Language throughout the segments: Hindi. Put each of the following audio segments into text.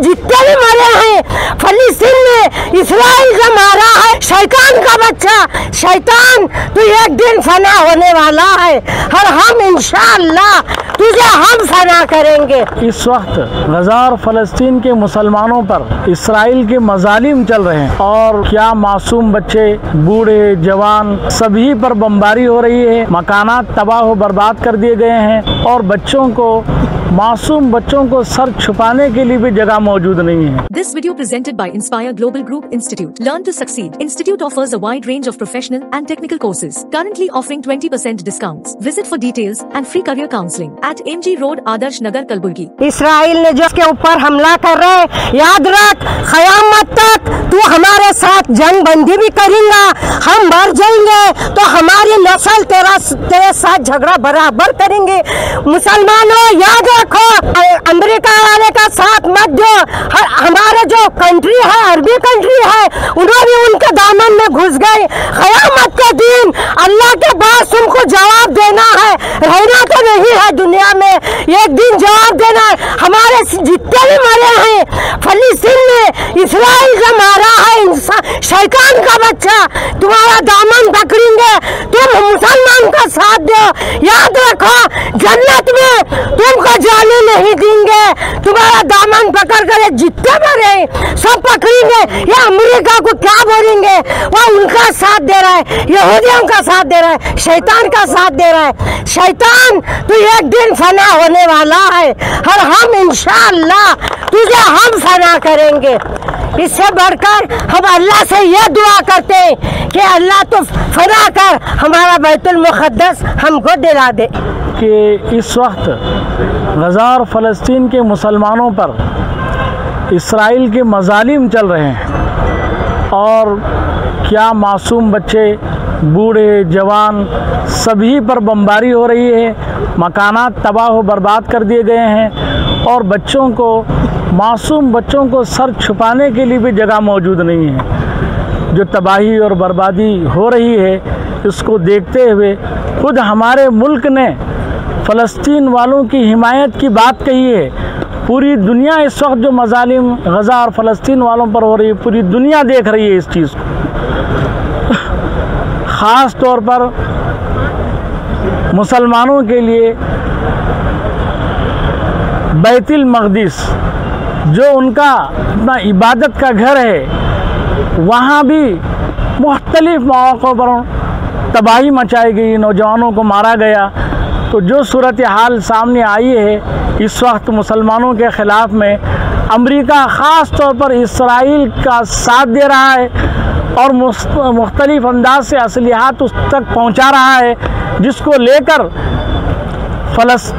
जितने भी मरे हैं, फलस्तीन में इसराइल का मारा है, शैतान का बच्चा। शैतान, तू एक दिन फना होने वाला है। और हम इंशाअल्लाह तुझे हम फना करेंगे। इस वक्त गजा और फलस्तीन के मुसलमानों पर इसराइल के मजालिम चल रहे हैं और क्या मासूम बच्चे, बूढ़े, जवान सभी पर बमबारी हो रही है। मकाना तबाह बर्बाद कर दिए गए हैं और बच्चों को मासूम बच्चों को सर छुपाने के लिए भी जगह मौजूद नहीं है। This video presented by inspire global group institute learn to succeed institute offers wide range of professional and technical courses currently offering 20% percent discount visit for details and free career counselling at M road Adarsh Nagar Kalaburagi Israel ने जिसके ऊपर हमला कर रहे याद रख खयामत तक तू हमारे साथ जंग बंदी भी करेगा। हम मर जाएँगे तो हमारी नस्ल तेरा तेरे साथ झगड़ा बराबर करेंगे। मुसलमानों, याद रखो, अमेरिका वाले का साथ मत दो। हमारे जो कंट्री है, अरबी कंट्री है उन्होंने भी उनके दामन में घुस गए। कयामत के दिन अल्लाह के पास तुमको जवाब देना है। रहना तो नहीं है दुनिया में, एक दिन जवाब देना है। हमारे जितने भी मरे हैं, फलस्तीन में, इसराइल का मारा शैतान का बच्चा, तुम्हारा दामन पकड़ेंगे तुम मुसलमान का साथ दो। याद रखो, जन्नत में तुमको जाने नहीं देंगे। तुम्हारा दामन पकड़ कर जितने मरे सब पकड़ेंगे ये अमेरिका को क्या बोलेंगे? वो उनका साथ दे रहा है, यहूदियों का साथ दे रहा है, शैतान का साथ दे रहा है। शैतान, तू एक दिन फना होने वाला है, और हम इंशाअल्लाह तुझे हम फना करेंगे। इससे बढ़कर हम अल्लाह से यह दुआ करते हैं कि अल्लाह तो फना कर, हमारा बैतुल मुकद्दस हमको दिला दे। कि इस वक्त गजा और फ़लस्तीन के मुसलमानों पर इसराइल के मजालिम चल रहे हैं और क्या मासूम बच्चे, बूढ़े, जवान सभी पर बमबारी हो रही है मकाना तबाह बर्बाद कर दिए गए हैं और बच्चों को मासूम बच्चों को सर छुपाने के लिए भी जगह मौजूद नहीं है। जो तबाही और बर्बादी हो रही है, इसको देखते हुए खुद हमारे मुल्क ने फ़लस्तीन वालों की हिमायत की बात कही है। पूरी दुनिया इस वक्त जो मजालिम गज़ा और फ़लस्तीन वालों पर हो रही है, पूरी दुनिया देख रही है इस चीज़ को। ख़ास तौर पर मुसलमानों के लिए बैतुल मक़दिस जो उनका अपना इबादत का घर है, वहाँ भी मुख्तलिफ़ मौक़ों पर तबाही मचाई गई, नौजवानों को मारा गया। तो जो सूरत हाल सामने आई है, इस वक्त मुसलमानों के ख़िलाफ़ में अमेरिका ख़ास तौर पर इसराइल का साथ दे रहा है और मुख्तलिफ़ अंदाज से असलिहात उस तक पहुँचा रहा है, जिसको लेकर फलस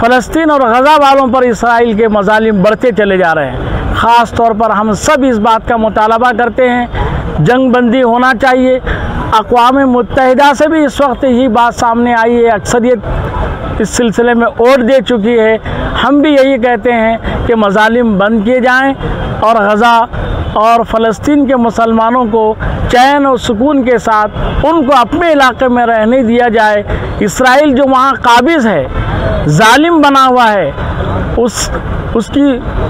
फ़लस्तीन और गज़ा वालों पर इसराइल के मजालिम बढ़ते चले जा रहे हैं। ख़ास तौर पर हम सब इस बात का मुतालबा करते हैं जंग बंदी होना चाहिए। अकवाम मुतहदा से भी इस वक्त यही बात सामने आई है। अक्सरियत इस सिलसिले में वोट दे चुकी है। हम भी यही कहते हैं कि मजालिम बंद किए जाएँ और गज़ा और फ़लस्तीन के मुसलमानों को चैन और सुकून के साथ उनको अपने इलाके में रहने दिया जाए। इसराइल जो वहाँ काबिज़ है, जालिम बना हुआ है, उस, उसकी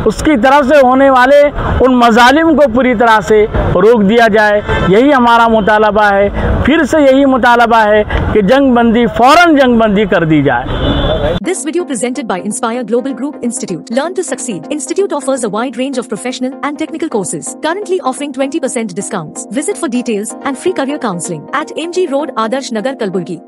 उसकी तरफ़ से होने वाले उन मजालिम को पूरी तरह से रोक दिया जाए। यही हमारा मुतालबा है। फिर से यही मुतालबा है कि जंग बंदी फ़ौर जंग बंदी कर दी जाए। This video presented by Inspire Global Group Institute. Learn to succeed. Institute offers a wide range of professional and technical courses. Currently offering 20% discounts. Visit for details and free career counseling at MG Road, Adarsh Nagar, Kalburgi.